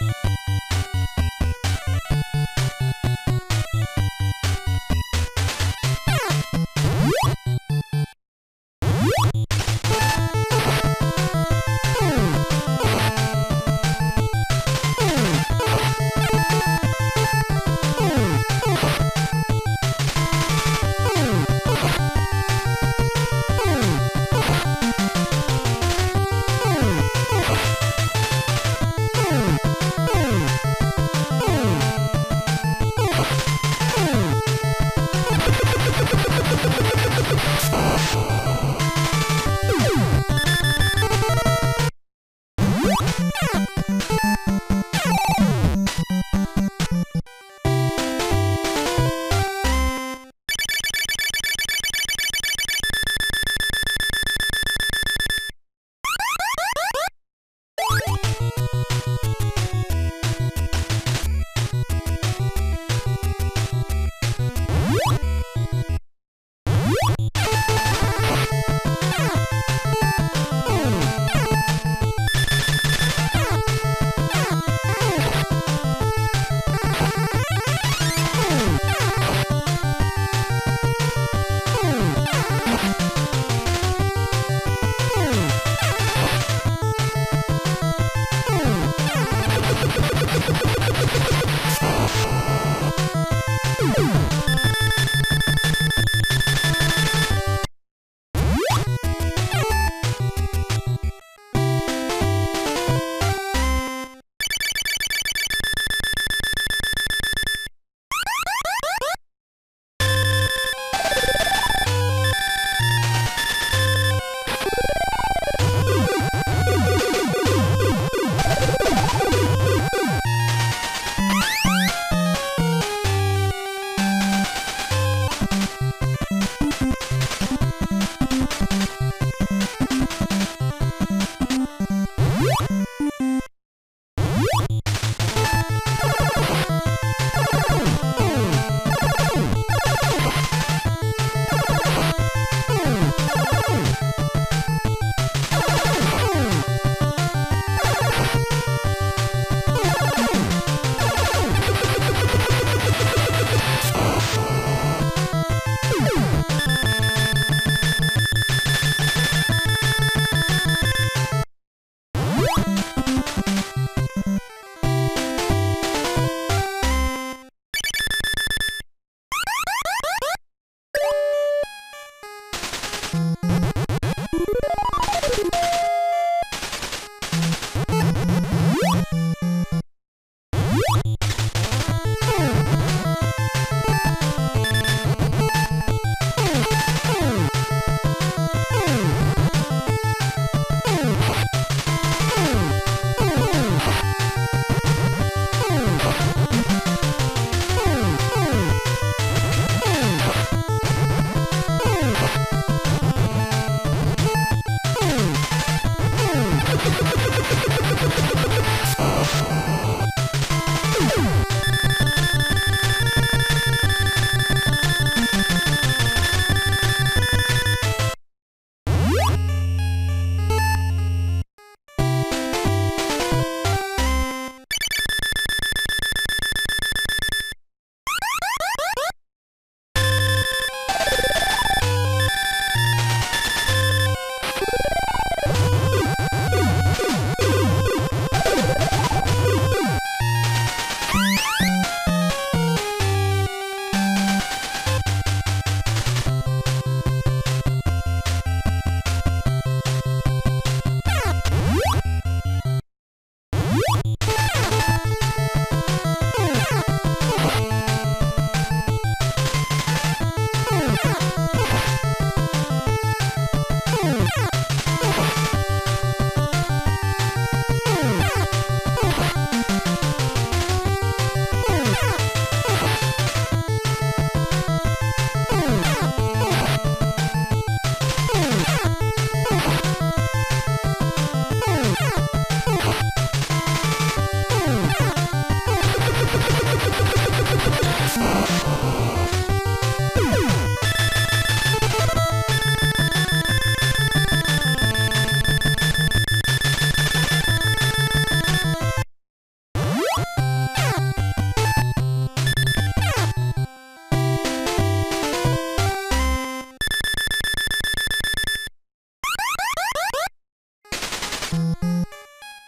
you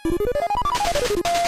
Música